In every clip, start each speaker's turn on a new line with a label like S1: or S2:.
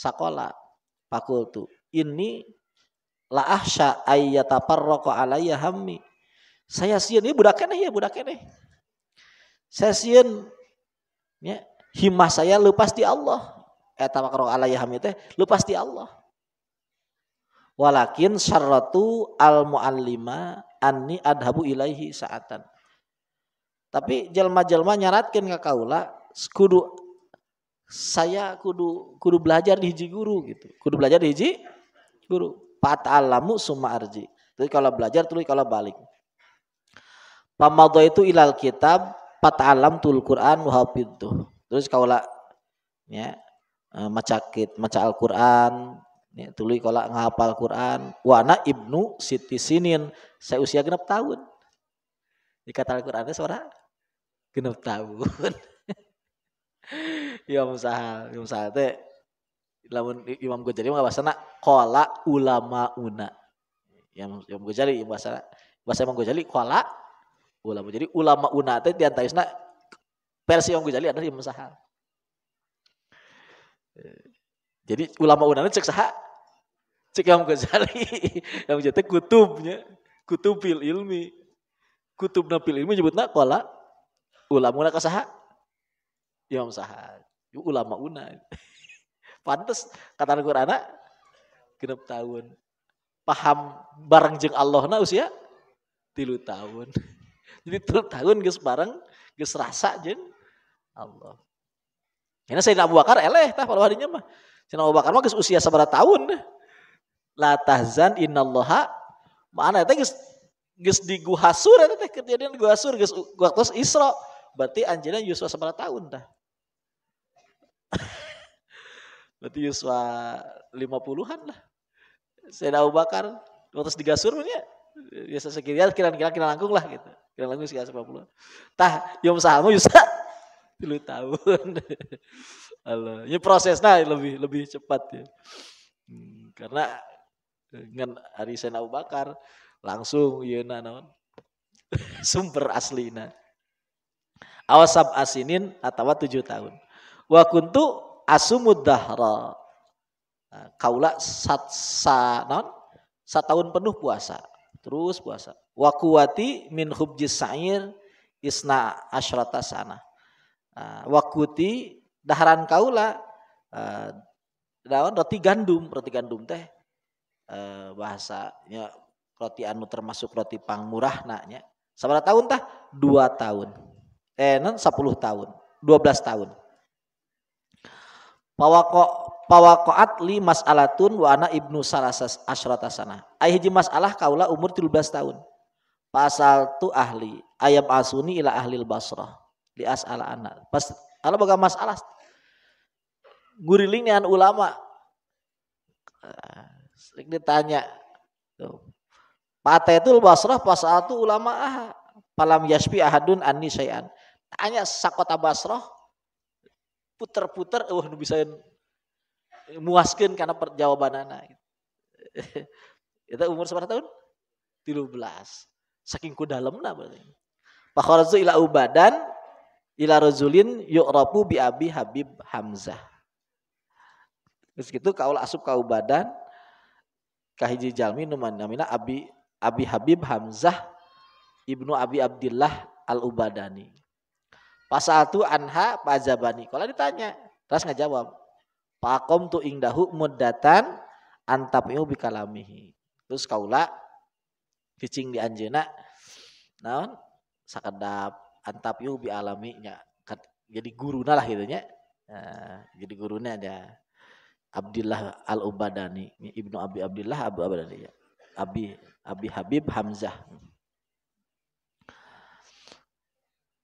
S1: sakola fakultu. Ini la ahsya ayyatafarraqa alayya hammi. Saya sieun ini budak keneh ya budak keneh. Saya sieun ya himmah saya lepas di Allah. Eta makro alayya hammi teh lepas di Allah. Walakin syarratu al muallima anni adhabu ilaihi saatan. Tapi jelma-jelma nyaratkan ke kaula kudu saya kudu kudu belajar di hiji guru gitu. Kudu belajar di hiji guru. Pata'alamu summa arji. Jadi kalau belajar tulis kalau balik. Pamadha itu ilal kitab pata'alam tul Quran wa tuh. Terus kaula ya eh, maca kit maca Al-Qur'an ya, tuluy kalau ngapal Quran wana ibnu siti sinin saya usia genap tahun dikata Al-Qur'an suara genap tahun Imam Sahal, Imam Sahal teh lamun Imam Ghazali mah bahasana qala ulama una. Yang Imam Ghazali bahasa bahasa Imam Ghazali qala ulama. Jadi ulama una teh di antarisna versi Imam Ghazali adalah Imam Sahal. Jadi ulama una cek saha? Cek Imam Ghazali. Yang jadi kutubnya, kutubil ilmi. Kutub napil ilmi nyebutna qala ulama una kasaha? Imam Sahal. Ulama una. Pantes kata Al-Qur'an genep tahun. Paham bareng jeng Allah na usia tilu tahun. Jadi tilu tahun geus bareng geus rasa jeng Allah. Ini saya Abu Bakar eleh tah pada harinya mah. Sayyidina Abu Bakar mah geus usia sabaraha tahun. La tahzan innallaha mana teh geus geus di Guhasur eta teh kejadian Guhasur geus waktu Isra. Berarti anjeunna Yusuf sabaraha tahun tah. Berarti Yuswa 50-an lah. Saya Abu Bakar waktu digasur ya. Biasa sekiranya kira-kira kira langkung lah gitu. Kira langkung sekitar 50. Tah, Yom Sahamu Yusa 10 tahun. Allah. Ini prosesnya lebih lebih cepat ya. Hmm, karena dengan hari Sen Abu Bakar langsung yeuna naon sumber aslina. Awasab asinin atau tujuh tahun. Wa kuntu asumud dahra. Nah, kaula sat sa non tahun penuh puasa. Terus puasa. Wa kuwati min hubjis sa'ir isna asyrata sana. Nah, wakuti daharan kaula daun roti gandum, roti gandum teh uh, bahasanya roti anu termasuk roti pang murah naknya. Sabar tahun tah? Dua tahun. Eh, non sepuluh tahun. Dua belas tahun. Pawako pawakoat li mas'alatun wa ana ibnu salasas asyrata sana. Ai hiji masalah kaula umur 13 tahun. Pasal tu ahli ayam asuni ila ahli basrah li as'ala ana. Pas ala boga masalah guriling dengan ulama. Sering ditanya. Tuh. Patetul Basrah pasal tu ulama ah palam yaspi ahadun anni syai'an. Tanya sakota Basrah puter-puter uh nu bisa muaskan karena perjawaban anak itu umur seberapa tahun 13 saking ku dalam nah berarti Fakharazu ila ubadan ila rajulin yu'rafu bi abi Habib Hamzah. Terus gitu kaul asup ka ubadan kahiji jalmi nu namina Abi Abi Habib Hamzah ibnu Abi Abdillah Al Ubadani. Pasal tu anha pajabani. Kalau ditanya, terus nggak jawab. Pakom tu ingdahu mudatan antapiu bikalamihi. Terus kaulah cicing di anjena naon? Sakedap antapiu bi alaminya jadi guru lah gitu nya. Nah, jadi gurunya ada Abdullah al Ubadani ibnu Abi Abdullah Abu Abdullah Abi Abi Habib Hamzah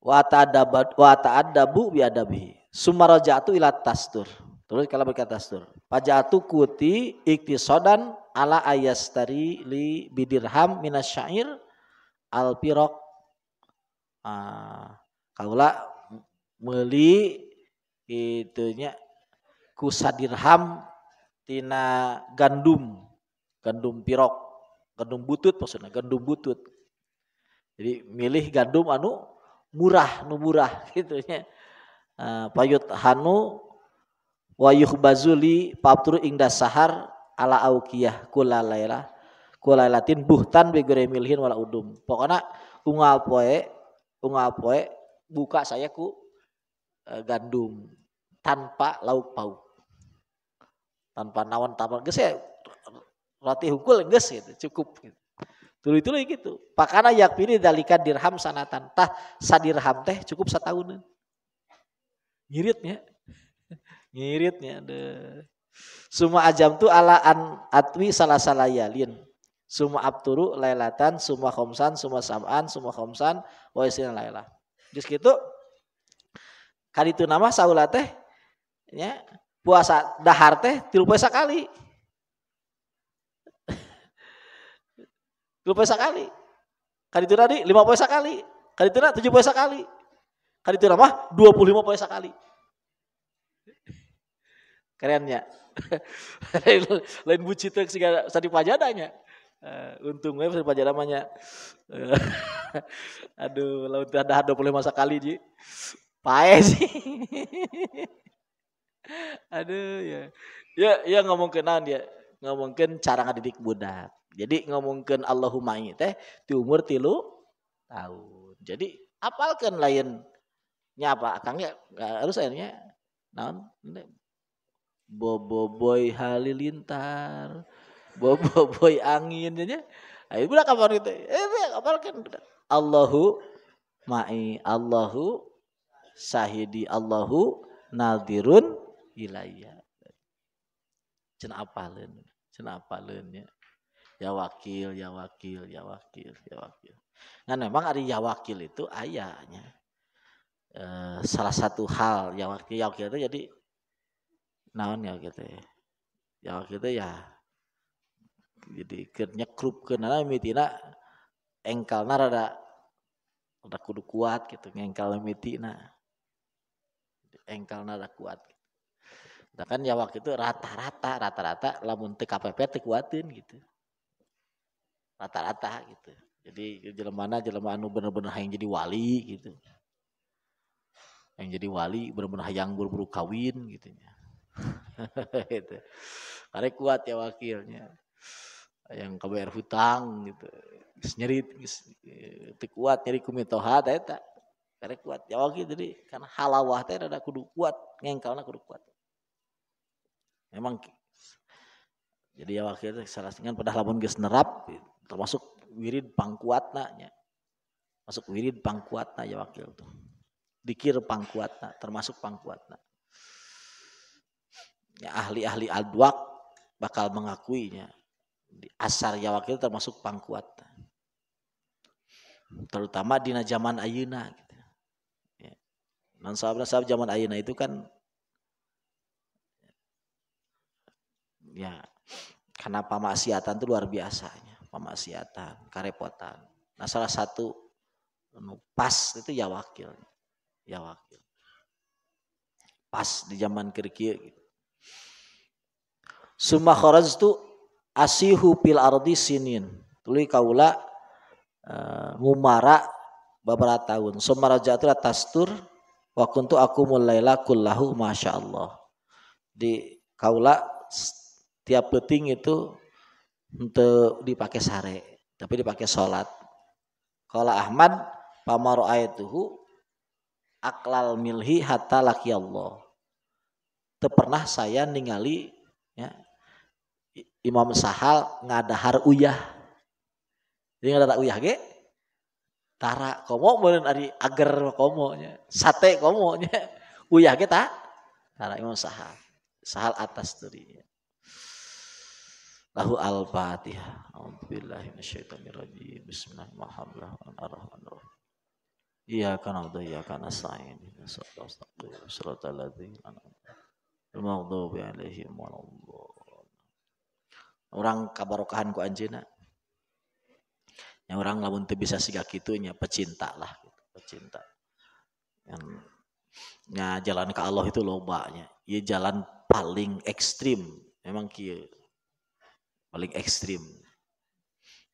S1: wa ta'adabu bi adabi sumarajatu ila tastur. Terus kalau berkata tastur. Pajatu kuti iktisodan ala ayastari li bidirham al pirok. Ah, kaulah meli itunya kusadirham tina gandum gandum pirok gandum butut maksudnya gandum butut. Jadi milih gandum anu murah nu murah gitu nya uh, payut hanu wa yuhbazuli pabturu ingda sahar ala aukiyah kula laila kula latin buhtan bi milhin wala udum. Pokoknya unggal poe unggal poe buka saya ku uh, gandum tanpa lauk pauk. Tanpa nawan tanpa geus ya roti hukul geus gitu cukup gitu Tulu itu gitu. Pakana yak pilih dalika dirham sanatan. Tah sadirham teh cukup setahun. Ngiritnya. Ngiritnya. Deh. Semua ajam tu ala an atwi salah salah yalin. Semua abturu lailatan, semua khomsan, semua sam'an, semua khomsan, wa isina lailah. Just gitu. Kali itu nama saulah teh. Ya, puasa dahar teh tilu poe sakali. Dua poe sekali. Kali itu tadi lima poe sekali. Kali itu tujuh poe sekali. Kali itu mah dua puluh lima poe sekali. Kerennya. Lain buci tuh segala tadi pajadanya. Uh, untungnya tadi pajada namanya. Uh, aduh, laut ada dua puluh lima sekali ji. Pae sih. aduh ya. Ya, ya ngomong kenan dia. Ngomongin cara ngadidik budak. Jadi ngomongkan Allahumma teh di umur tilu tahun. Jadi apalkan lain? Nyapa Kang ya harus akhirnya naon? Bobo boy halilintar bobo boy angin aja ayo budak kapan itu eh apalkan Allahu ma'i Allahu sahidi Allahu nadirun ilayya. Cenah apaleun ya ya wakil, ya wakil, ya wakil, ya wakil. Nah memang ada ya wakil itu ayahnya. E, salah satu hal ya wakil, ya wakil itu jadi naon ya gitu ya. Ya wakil itu ya jadi kerja krup kenana mitina engkal rada rada kudu kuat gitu engkal mitina engkal rada kuat gitu. Nah kan ya wakil itu rata-rata rata-rata lamun TKPP kuatin gitu rata-rata gitu. Jadi jelema jelema anu bener-bener yang jadi wali gitu. Yang jadi wali bener-bener yang buru-buru kawin gitu ya. gitu. Karena kuat ya wakilnya. Yang kebayar hutang gitu. Nyerit gis teu kuat nyeri kumitoha eta. Karena kuat ya wakil jadi karena halawah teh ada kudu kuat, ngengkalna kudu kuat. Memang jadi ya wakil salah dengan pada lamun geus nerap gitu termasuk wirid pangkuatna nya. Masuk wirid pangkuatna ya wakil tuh. Dikir pangkuatna termasuk pangkuatna. Ya ahli-ahli adwak bakal mengakuinya di asar ya wakil termasuk pangkuatna. Terutama di zaman ayuna gitu. ya. non sahabat sahabat zaman ayuna itu kan ya karena pemaksiatan itu luar biasanya pemaksiatan, karepotan. Nah salah satu anu, pas itu ya wakil. Ya wakil. Pas di zaman kerikir. Gitu. Summa itu asihu pil ardi sinin. Tuli kaula uh, ngumara beberapa tahun. Summa raja'atu tastur wa kuntu aku mulaila kullahu masya Allah. Di kaula tiap peting itu untuk dipakai sare, tapi dipakai sholat. Kalau Ahmad pamaro ayatuhu aklal milhi hatta laki Allah. Pernah saya ningali ya, Imam Sahal ngadahar uyah. Jadi ngadahar uyah ge tara komo meureun ari agar komo nya. Sate komo nya. Uyah ge ta tara Imam Sahal. Sahal atas tadi. Lahu al-Fatihah. A'udzubillahi minasyaitonirrajim. Bismillahirrahmanirrahim. Iyyaka na'budu wa iyyaka Al-maghdubi alaihim Orang kabarokahan ku anjeuna. Yang orang lamun teu bisa siga kitu nya pecinta lah gitu, pecinta. Yang nya jalan ke Allah itu lobanya. Ieu jalan paling ekstrim. Memang kieu paling ekstrim.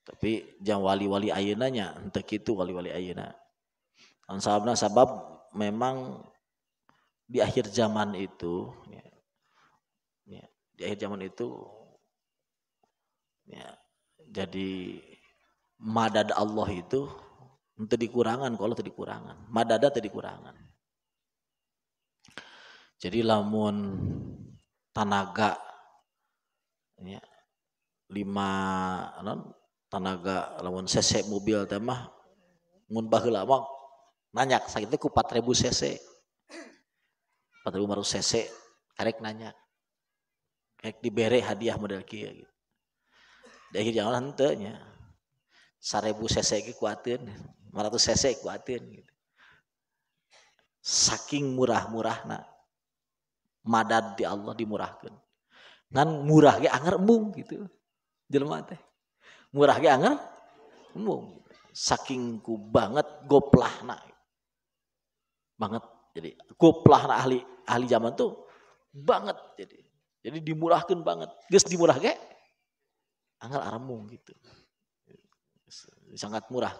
S1: Tapi jangan wali-wali ayunanya untuk itu wali-wali ayuna sababna? Sabab memang di akhir zaman itu ya, di akhir zaman itu ya jadi madad Allah itu untuk dikurangan kalau tidak dikurangan. Madada tidak dikurangan. Jadi lamun tanaga ya, lima non, tanaga lamun cc mobil temah mun baheula mah nanya sakitnya ku 4000 cc 4500 cc karek nanya kayak dibere hadiah model kia gitu. Dari jangan hentenya sarebu cc ki kuatin 500 cc kuatin gitu. Saking murah-murahna madad di Allah dimurahkan ngan murah ge anger embung gitu jelema teh. Murah ge anger? Embung saking ku banget goplahna banget jadi goplahna ahli ahli zaman tuh banget jadi. Jadi dimurahkan banget. Geus dimurah ge? Anger aremung gitu. Sangat murah.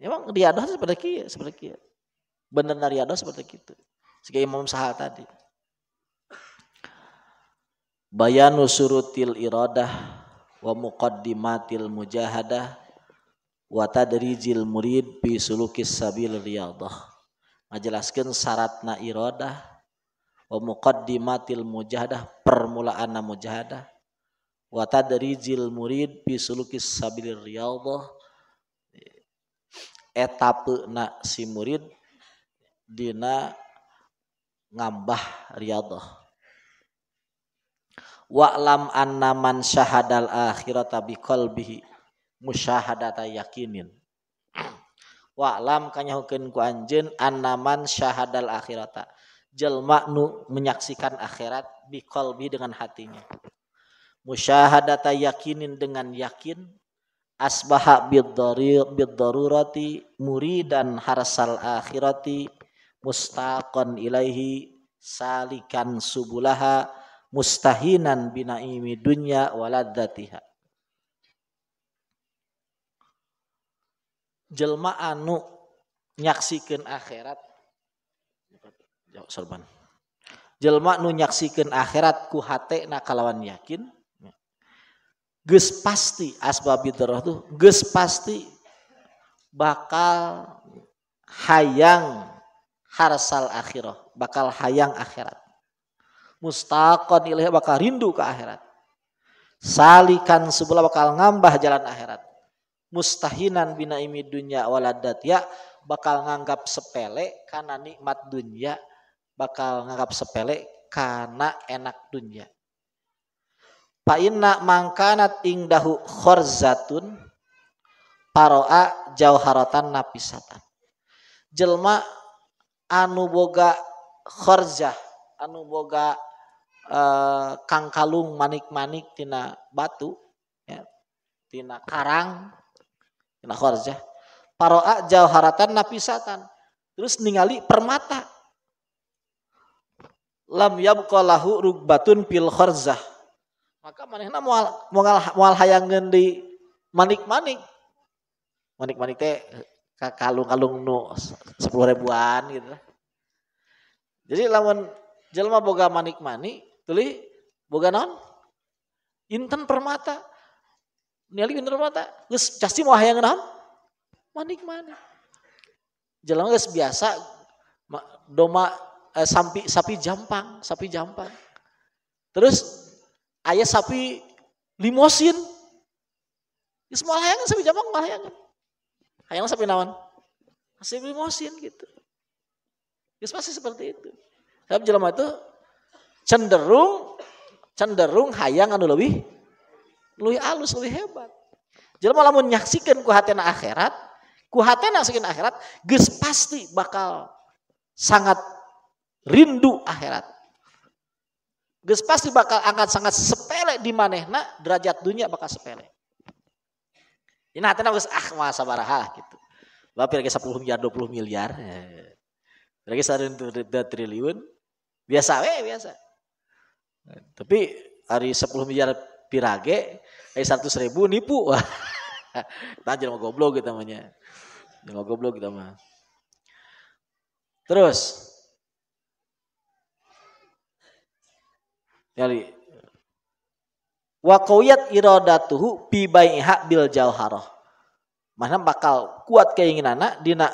S1: Emang riadah seperti kia, seperti kia. Bener riadah seperti itu. Sebagai Imam Sahal tadi. Bayanu surutil iradah wa muqaddimatil mujahadah wa tadrijil murid bi sulukis sabil riyadah. Ngajelaskeun syaratna iradah wa muqaddimatil mujahadah permulaan mujahadah. Wa tadrijil murid bi sulukis sabil riyadah. Etape na si murid dina ngambah riyadah wa'lam anna man syahadal akhirata biqalbihi musyahadata yakinin wa'lam kanyahukeun ku anjeun anna man syahadal akhirata. Jelma nu menyaksikan akhirat biqalbi dengan hatinya. Musyahadata yakinin dengan yakin. Asbaha bid-darurati muridan harsal akhirati. Mustaqon ilaihi salikan subulaha mustahinan binaimi dunya waladzatiha jelma anu nyaksikan akhirat. Sorban jelma nu nyaksikan akhirat ku hate na kalawan yakin. Ges pasti asbabidrah tuh ges pasti bakal hayang harsal akhirah bakal hayang akhirat mustaqon ilahi bakal rindu ke akhirat. Salikan sebelah bakal ngambah jalan akhirat. Mustahinan bina imi dunya waladat ya bakal nganggap sepele karena nikmat dunia bakal nganggap sepele karena enak dunia Fa inna mangkanat ingdahu khorzatun paroa jauharatan napisatan. Jelma anu boga khorzah, anu eh, kang kalung manik-manik tina batu ya, tina karang tina khorzah paroa jauharatan napisatan terus ningali permata. Lam yabqa lahu rugbatun pil khorzah maka manehna moal moal moal hayangeun di manik-manik. Manik-manik teh kalung-kalung nu sepuluh ribuan gitu. Jadi lamun jelma boga manik-manik tuli boga non inten permata. Nili inten permata. Geus casti mau hayang naon? Manik-manik jelma geus biasa doma eh, sapi sapi jampang sapi jampang. Terus ayah sapi limosin. Semua hayangan sapi jampang malah hayangan hayang sapi nawan sapi limosin gitu. Ya pasti seperti itu. Sebab jelema itu cenderung cenderung hayang anu lebih lebih halus lebih hebat. Jelema lamun nyaksikan ku hatena akhirat, ku hatena akhirat, geus pasti bakal sangat rindu akhirat. Geus pasti bakal angkat sangat sepele di manehna derajat dunia bakal sepele. Ini hatena geus ah masa baraha gitu. Bapak lagi 10 miliar 20 miliar. Lagi sareng triliun, Biasa we biasa. Tapi hari 10 miliar pirage, hari 100 ribu nipu. Tajir mau goblok kita namanya. Jangan goblok kita mah. Terus. Jadi wa qawiyat iradatuhu bi bai'iha bil jauharah mana bakal kuat keinginanna dina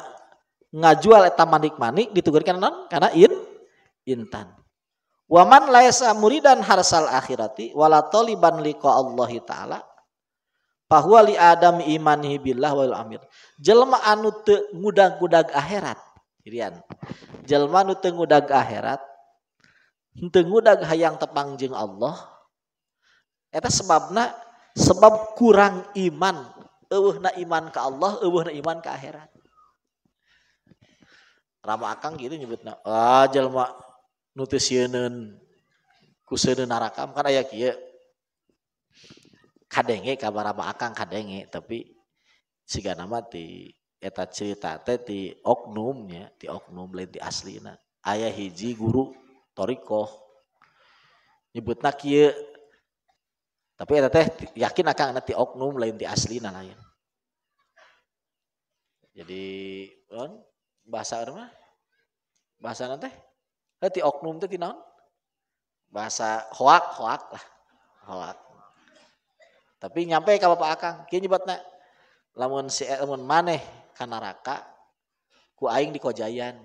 S1: ngajual eta manik-manik ditugurkeun non karena in intan Waman laisa muridan harsal akhirati wala taliban liqa Allah taala bahwa li adam imanihi billah wal amir. Jelma anu teu ngudag-ngudag akhirat. Irian. Jelma anu teu ngudag akhirat teu ngudag hayang tepang jeung Allah. Eta sebabna sebab kurang iman. Eueuhna iman ka Allah, eueuhna iman ka akhirat. Rama akang gitu nyebutna. Ah jelma nutu sieun ku narakam kan aya kieu. Kadenge kabar apa akang kadenge tapi siga nama ti eta cerita teh ti oknumnya ti oknum lain di aslina ayah hiji guru toriko nyebutna kieu. Tapi eta teh yakin akang nanti oknum lain di aslina lain. Jadi bahasa apa bahasa nanti Hati oknum itu naon? Bahasa hoak, hoak lah. Hoak. Tapi nyampe ke Bapak Akang, kieu nyebutna lamun si lamun maneh ka neraka ku aing di Kojayan.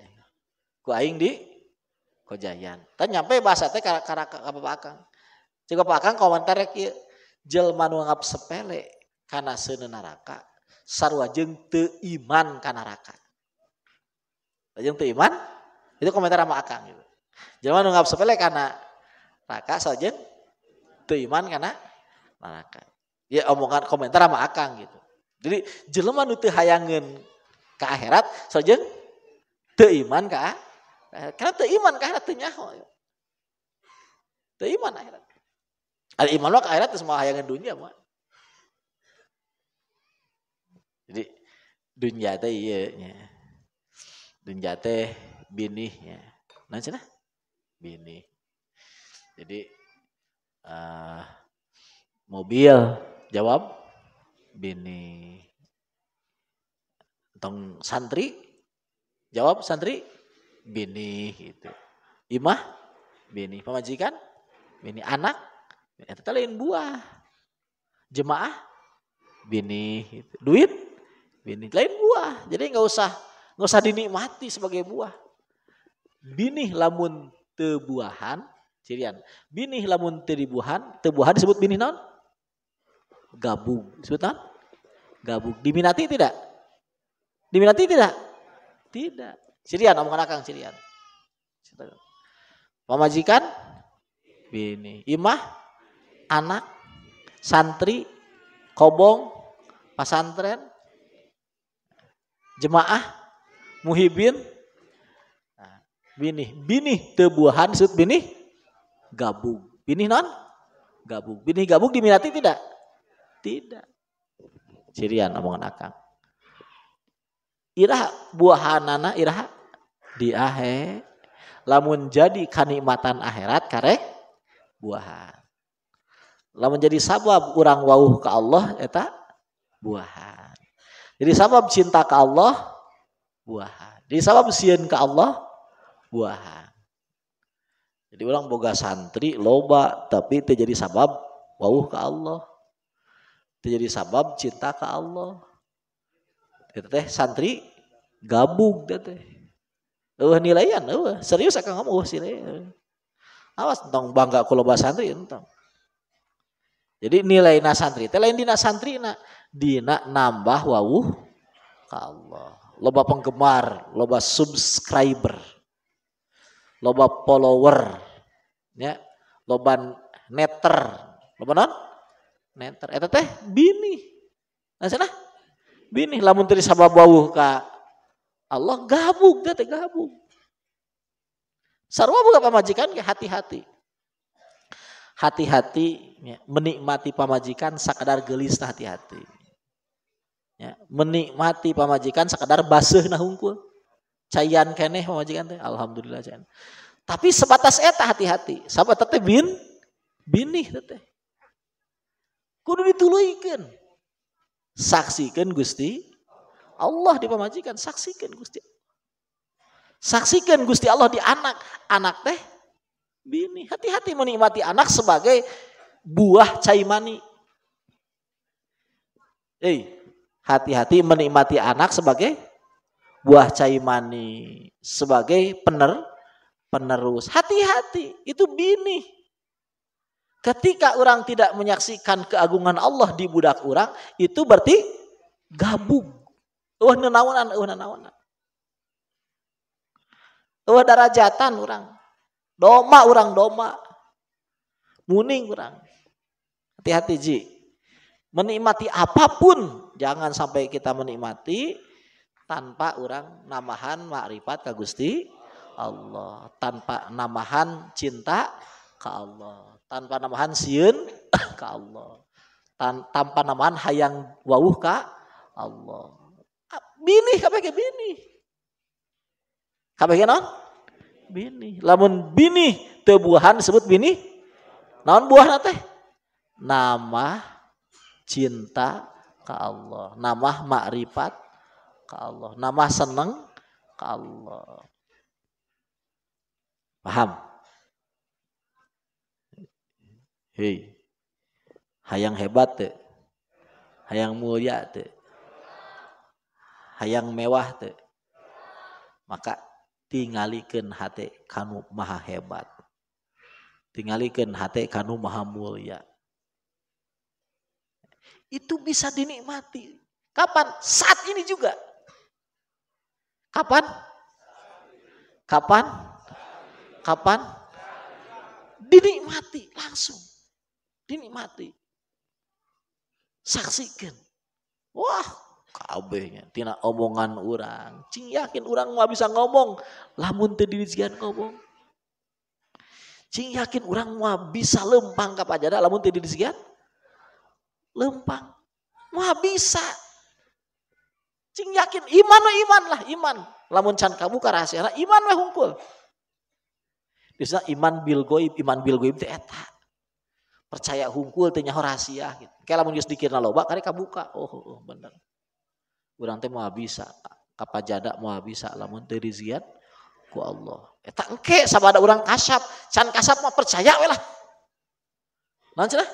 S1: Ku aing di Kojayan. Tan nyampe bahasa teh ka ka Bapak Akang. Cik Bapak Akang komentar kieu jelema nu ngap sepele kana seuneu neraka sarua jeung iman ka neraka. Teu iman itu komentar sama Akang gitu. Jelema nu sepele karena raka saja teu iman karena neraka. Ya omongan komentar sama akang gitu. Jadi jelema nu teu hayangeun ke akhirat saja teu iman ka karena teu iman ka akhirat teu nyaho. Iman akhirat. Ada iman mah ka akhirat semua hayangan dunia mah. Jadi dunia teh iya nya. Dunia teh binih. Nah cenah bini. Jadi uh, mobil jawab bini. Tong santri jawab santri bini gitu. Imah bini pemajikan bini anak itu lain buah. Jemaah bini gitu. duit bini lain buah. Jadi nggak usah nggak usah dinikmati sebagai buah. Bini lamun tebuahan. Cirian. Binih lamun teribuhan tebuahan disebut binih non gabung. Disebut non gabung. Diminati tidak? Diminati tidak? Tidak. Cirian omongan akang cirian. Pemajikan bini imah? Anak? Santri? Kobong? Pasantren jemaah? Muhibin Binih, binih tebuahan disebut binih gabung. Binih non? Gabung. Binih gabung diminati tidak? Tidak. Cirian omongan akang. Irah buahanana irah diahe. Lamun jadi kanikmatan akhirat karek buahan. Lamun jadi sabab orang wauh ke Allah eta buahan. Jadi sabab cinta ke Allah buahan. Jadi sabab sieun ke Allah buahan. Jadi orang boga santri loba tapi itu jadi sabab wauh ke Allah. Itu jadi sabab cinta ke Allah. Itu teh santri gabung teh. Uh nilaian, uh serius akan ngomong uh sini. Awas tentang bangga kalau bahasa santri entong. Jadi nilai na santri, teh lain dina santri na dina nambah wawuh ke Allah. Loba penggemar, loba subscriber loba follower. Ya loba netter loba non? Netter eta teh bini. Nah? Sana bini. Lamun teu sabab wawuh ka Allah gabung teh gabung sarua boga pamajikan ke hati-hati. Hati-hati ya, menikmati pamajikan sakadar gelis hati-hati. Ya, menikmati pamajikan sakadar baseuh nah hungkul cayan keneh pamajikan teh alhamdulillah cayan tapi sebatas eta hati-hati. Sahabat teh bin binih teh kudu dituluykeun saksikan Gusti Allah di pamajikan saksikan Gusti. Saksikan Gusti Allah di anak. Anak teh bini hati-hati menikmati anak sebagai buah caimani. Eh, hati-hati menikmati anak sebagai buah caimani, sebagai pener penerus. Hati-hati, itu bini. Ketika orang tidak menyaksikan keagungan Allah di budak orang, itu berarti gabung. Wah nenaunan, wah nenaunan. Wah darajatan orang. Doma orang doma. Muning orang. Hati-hati Ji. Menikmati apa pun. Jangan sampai kita menikmati tanpa orang namahan makrifat ke Gusti Allah. Tanpa namahan cinta ke Allah. Tanpa namahan sieun ke Allah. Tan, tanpa namahan hayang wawuh ka Allah. Bini kabeh bini kabeh non bini lamun bini tebuahan disebut bini naon buah teh? Nama cinta ke Allah. Nama makrifat ke Allah nama seneng ke Allah paham Hei, hayang hebat te, hayang mulia te, hayang mewah te, maka tinggalikan hati kanu maha hebat, tinggalikan hati kanu maha mulia. Itu bisa dinikmati. Kapan? Saat ini juga. Kapan? Kapan? Kapan? Dinikmati langsung dinikmati. Saksikan. Wah, kabehnya tina omongan orang. Cing yakin orang mau bisa ngomong, lamun teu dirijian ngomong. Cing yakin orang mau bisa lempang ka pajada lamun teu dirijian lempang. Mau bisa. Cing yakin iman we iman lah, iman. Lamun can kamu ka rahasia iman we hungkul. Bisa iman bil goib, iman bil goib teh eta percaya hungkul tanya rahasia gitu. Kayak lamun geus dikirna loba kari kabuka. Oh, oh, oh bener. Urang teh mau bisa kapajada mau bisa lamun teu riziat ku Allah. Eta engke sabada urang kasap, can kasap mah percaya we lah. Naon?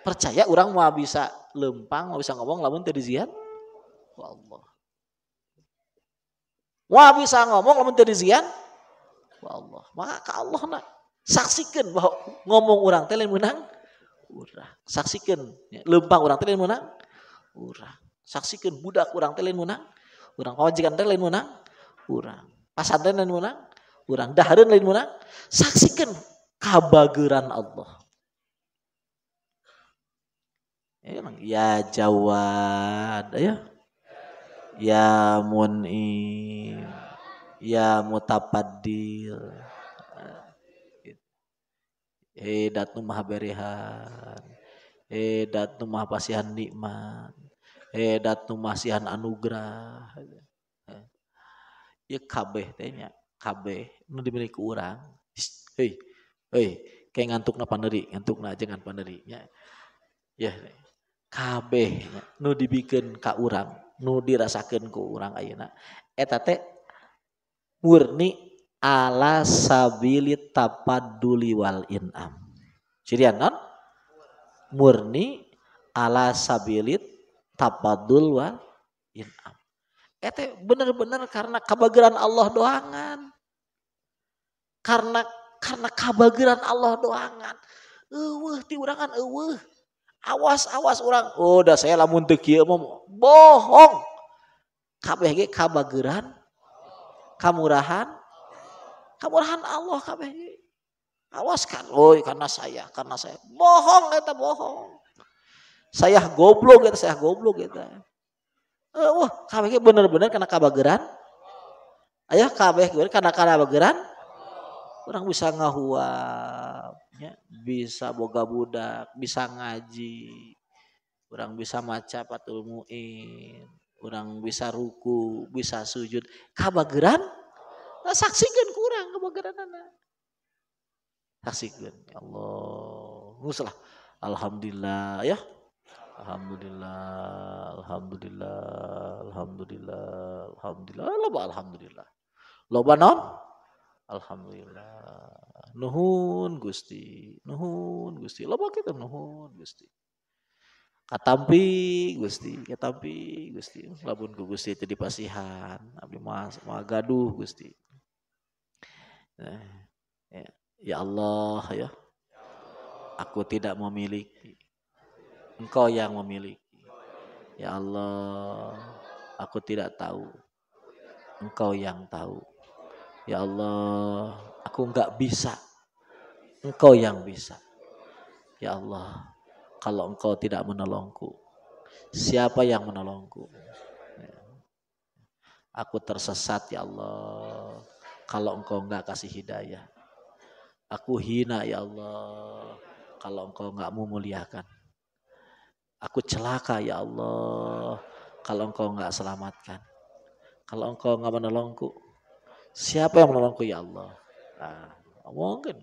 S1: Percaya urang mau bisa lempang, mau bisa ngomong lamun teu riziat ku Allah. Mau bisa ngomong lamun teu riziat ku Allah. Maka ka Allah nak saksikan bahwa ngomong orang teh menang urang. Saksikan ya, lempang orang teh menang urang. Saksikan budak orang teh menang urang. Pawajikan teh menang urang. Pasantren lain menang urang. Dahareun lain menang saksikan kabageran Allah. Ya, ya jawad. Ya ya munim ya mutapaddil Eh datu maha berehan. Eh datu maha pasihan nikmat. Eh datu masihan anugerah. Ya kabeh tehnya, kabeh nu dimiliki urang. Hei, hei, kayak ngantuk na panderi, ngantuk na jangan panderi. Ya, kabeh nu dibikin ka urang, nu dirasakan ku urang ayeuna. Eta teh murni ala sabili tapaduli wal inam. Cirian non? Murni ala sabili tapadul wal inam. Ete bener-bener karena kebagiran Allah doangan. Karena karena kebagiran Allah doangan. Eueuh ti urangan eueuh. Awas awas orang. Oh, dah saya lamun teu kieu bohong. Kabeh ge kabageran kamurahan Kemurahan Allah kabeh. Awas kan, oh karena saya, karena saya. Bohong kita bohong. Saya goblok kita, saya goblok kita. Uh, wah, kabeh bener-bener karena kabageran. Ayah kabeh karena kabageran. Orang bisa ngahuap, ya, bisa boga budak, bisa ngaji, orang bisa maca patul muin, orang bisa ruku, bisa sujud. Kabageran, nah, saksikan kurang kebakaran anak. Saksikan. Ya Allah. Nguslah. Alhamdulillah ya. Alhamdulillah, alhamdulillah, alhamdulillah, alhamdulillah, loba alhamdulillah. Loba non? Alhamdulillah. nuhun Gusti. Nuhun Gusti. Loba kita nuhun Gusti. Katampi Gusti. Katampi Gusti. Lamun ku Gusti itu dipasihan abdi mas mah gaduh Gusti. Eh, ya, ya Allah ya. Aku tidak memiliki. Engkau yang memiliki. Ya Allah aku tidak tahu. Engkau yang tahu ya Allah aku enggak bisa. Engkau yang bisa. Ya Allah kalau engkau tidak menolongku siapa yang menolongku? Aku tersesat ya Allah. Kalau engkau enggak kasih hidayah aku hina ya Allah. Kalau engkau enggak memuliakan aku celaka ya Allah. Kalau engkau enggak selamatkan kalau engkau enggak menolongku siapa yang menolongku? Ya Allah. Nah, mungkin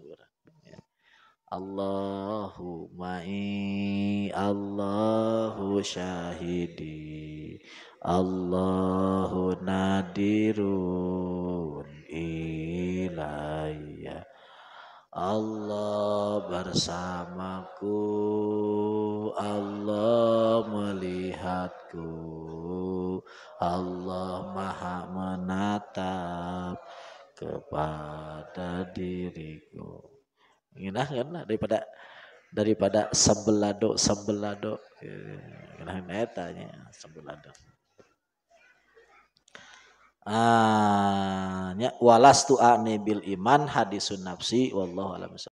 S1: Allahu ma'i Allahu syahidi Allahu nadirun ilayya Allah bersamaku Allah melihatku Allah maha menatap kepada diriku Nginah kan daripada daripada sembelado sembelado. Nginah netanya sembelado. Ah, nya walas tu bil iman hadisun nafsi wallahu alam